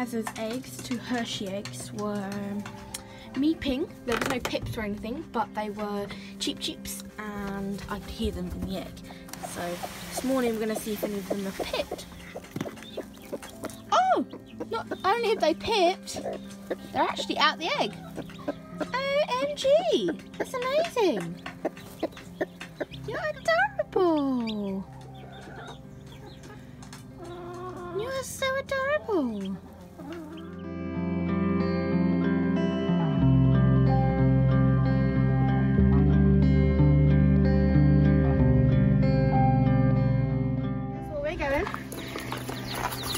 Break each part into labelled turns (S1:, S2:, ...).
S1: Caz's eggs, two Hershey eggs, were meeping. There was no pips or anything, but they were cheep cheeps, and I could hear them in the egg. So this morning we're going to see if any of them have pipped. Oh! Not only have they pipped, they're actually out the egg. OMG! That's amazing! You're adorable! You are so adorable!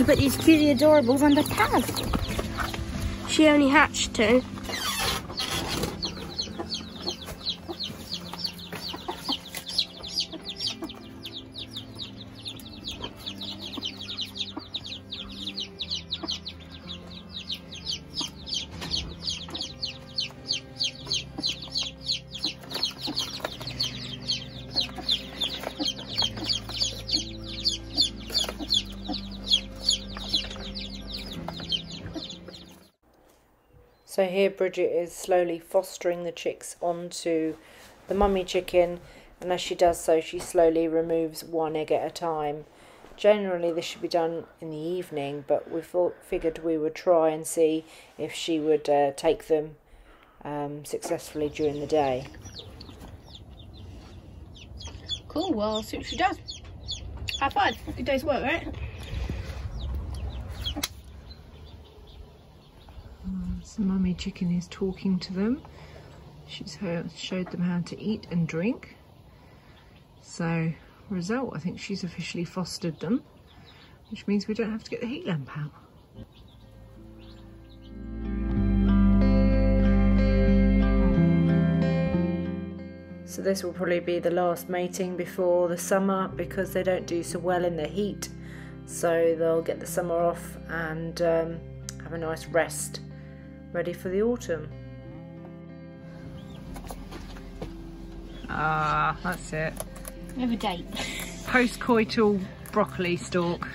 S1: To put these cutie adorables on the Caz. She only hatched two.
S2: So here Bridget is slowly fostering the chicks onto the mummy chicken and as she does so she slowly removes one egg at a time. Generally this should be done in the evening but we thought, figured we would try and see if she would uh, take them um, successfully during the day.
S1: Cool, well, I'll see what she does. High five. Good day's work, right?
S2: So mummy chicken is talking to them. She's showed them how to eat and drink. So, result, I think she's officially fostered them, which means we don't have to get the heat lamp out. So this will probably be the last mating before the summer because they don't do so well in the heat. So they'll get the summer off and um, have a nice rest, ready for the autumn. Ah, that's it.
S1: We have a date.
S2: Post-coital broccoli stalk.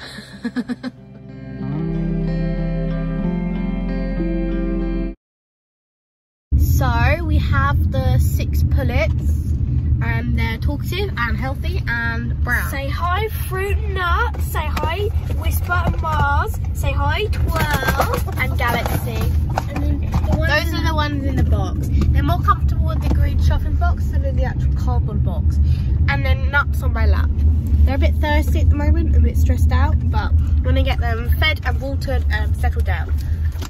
S1: So we have the six pullets and they're talkative and healthy and brown.
S3: Say hi, Fruit and Nut. Say hi, Whisper and Mars. Say hi, Twirl.
S1: and Galaxy.
S3: And then the ones
S1: Those are the ones in the box. They're more comfortable with the green shopping box than in the actual cardboard box. And then nuts on my lap. They're a bit thirsty at the moment, a bit stressed out, but I'm gonna get them fed and watered and settled down. It's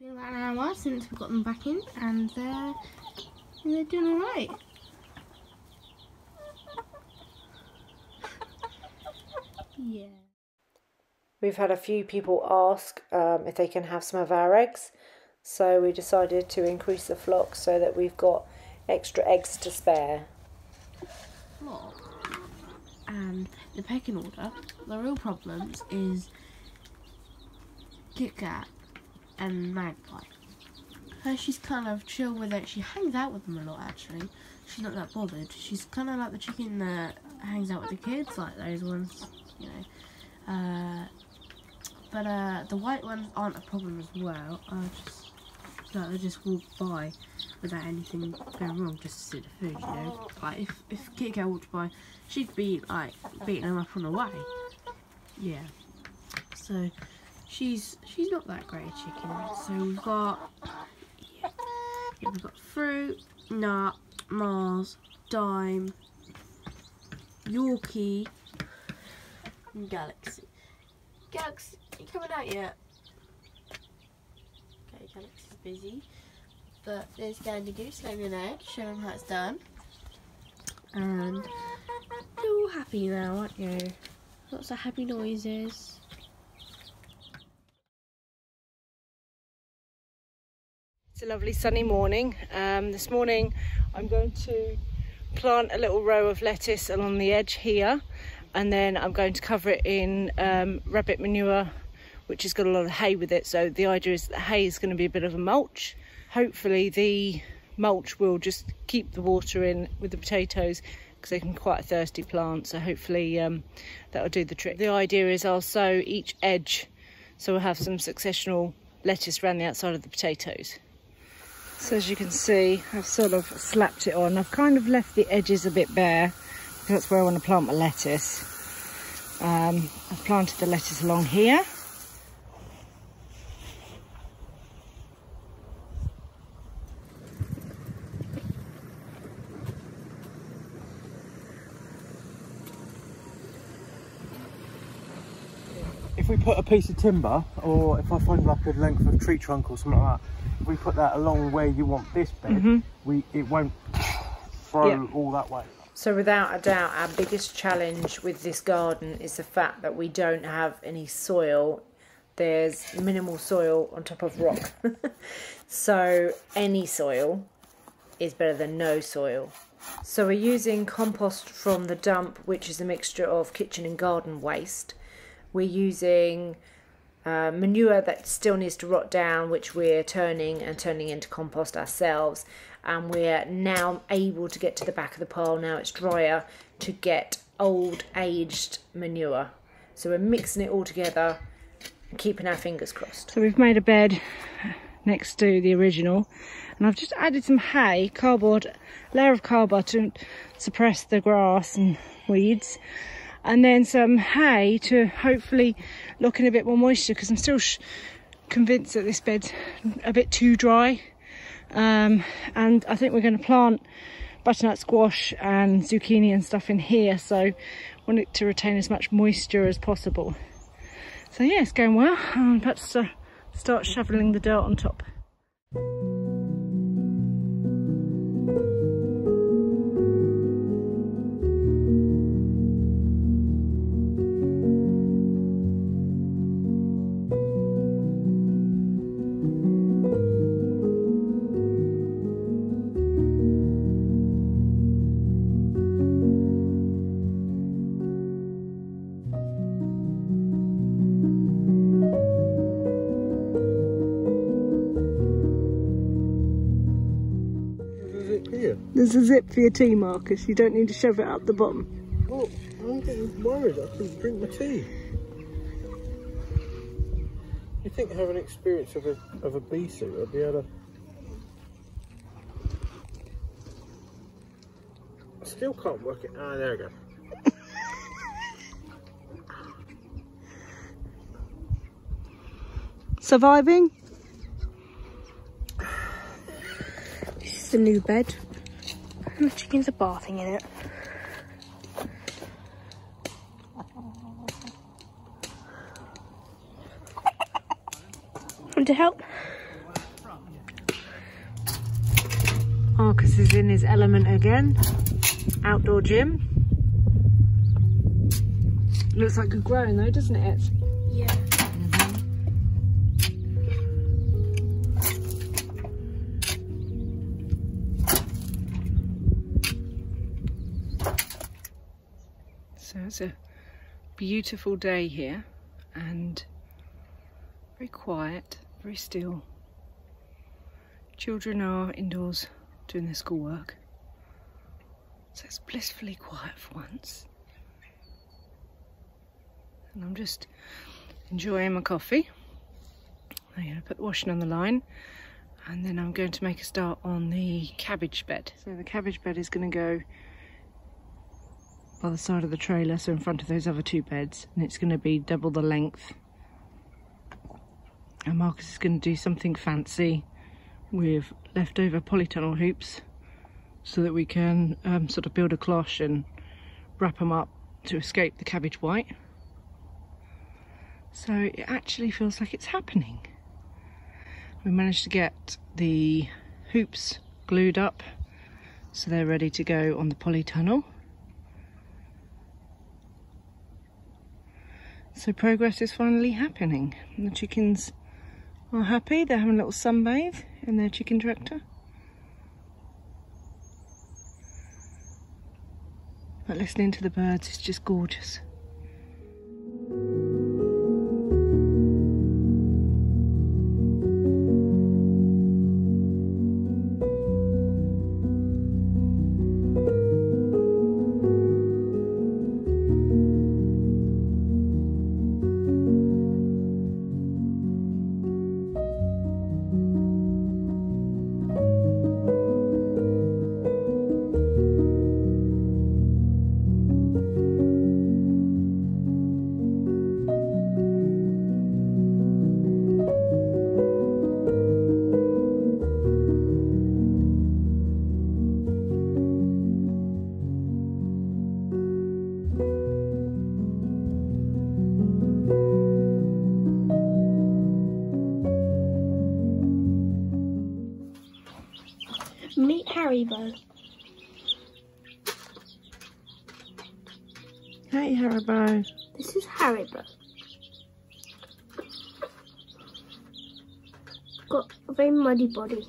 S1: been about an hour since we got them back in, and they're they're doing all right. yeah.
S2: We've had a few people ask um, if they can have some of our eggs, so we decided to increase the flock so that we've got extra eggs to spare.
S1: flock and the pecking order, the real problems is Kit Kat and Magpie. Hershey's kind of chill with it. She hangs out with them a lot actually. She's not that bothered. She's kind of like the chicken that hangs out with the kids, like those ones, you know. Uh, but uh, the white ones aren't a problem as well. I just like they just walk by without anything going wrong, just to see the food, you know. Like if if Kit Kat walked by, she'd be like beating them up on the way. Yeah. So she's she's not that great a chicken. So we've got yeah, we've got fruit, nut, Mars, Daim, Yorkie, and Galaxy. Galaxy, you coming out yet? Okay, Galaxy's busy. But there's Candy Goose laying an egg, show him how it's done. And you're all happy now, aren't you? Lots of happy noises.
S2: It's a lovely sunny morning. Um, this morning I'm going to plant a little row of lettuce along the edge here and then I'm going to cover it in um, rabbit manure which has got a lot of hay with it so the idea is that hay is going to be a bit of a mulch. Hopefully the mulch will just keep the water in with the potatoes
S4: because they can quite a thirsty plant. So hopefully um, that'll do the trick. The idea is I'll sow each edge so we'll have some successional lettuce around the outside of the potatoes. So as you can see, I've sort of slapped it on. I've kind of left the edges a bit bare because that's where I want to plant my lettuce. Um, I've planted the lettuce along here.
S5: Piece of timber or if I find like a length of tree trunk or something like that, if we put that along where you want this bed, mm -hmm. we it won't throw yeah. all that way.
S4: So without a doubt, our biggest challenge with this garden is the fact that we don't have any soil. There's minimal soil on top of rock. so any soil is better than no soil. So we're using compost from the dump, which is a mixture of kitchen and garden waste we're using uh, manure that still needs to rot down, which we're turning and turning into compost ourselves. And we're now able to get to the back of the pile, now it's drier, to get old aged manure. So we're mixing it all together and keeping our fingers crossed. So we've made a bed next to the original and I've just added some hay, cardboard, layer of cardboard to suppress the grass and weeds and then some hay to hopefully lock in a bit more moisture because I'm still convinced that this bed's a bit too dry. Um, and I think we're going to plant butternut squash and zucchini and stuff in here so want it to retain as much moisture as possible. So yeah it's going well. I'm about to start shoveling the dirt on top There's a zip for your tea, Marcus. You don't need to shove it up the bottom.
S5: Oh, I'm getting worried. I can drink my tea. You think having experience of a, of a bee suit, I'd be able to... I still can't work it. Ah, there we go.
S4: Surviving? This is the new bed. And the chickens are bathing in it. Want to help? Marcus is in his element again. Outdoor gym. Looks like good growing though, doesn't it?
S3: Yeah.
S4: It's a beautiful day here and very quiet, very still. Children are indoors doing their schoolwork. So it's blissfully quiet for once. And I'm just enjoying my coffee. I'm going to put the washing on the line and then I'm going to make a start on the cabbage bed. So the cabbage bed is going to go by the side of the trailer, so in front of those other two beds, and it's going to be double the length. And Marcus is going to do something fancy with leftover polytunnel hoops so that we can um, sort of build a cloche and wrap them up to escape the cabbage white. So it actually feels like it's happening. We managed to get the hoops glued up so they're ready to go on the polytunnel. So progress is finally happening. And the chickens are happy. They're having a little sunbathe in their chicken tractor. But listening to the birds is just gorgeous.
S1: Haribo.
S2: Hey, Haribo.
S1: This is Haribo. Got a very muddy body.